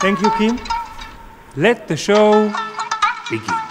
Thank you, Kim. Let the show begin.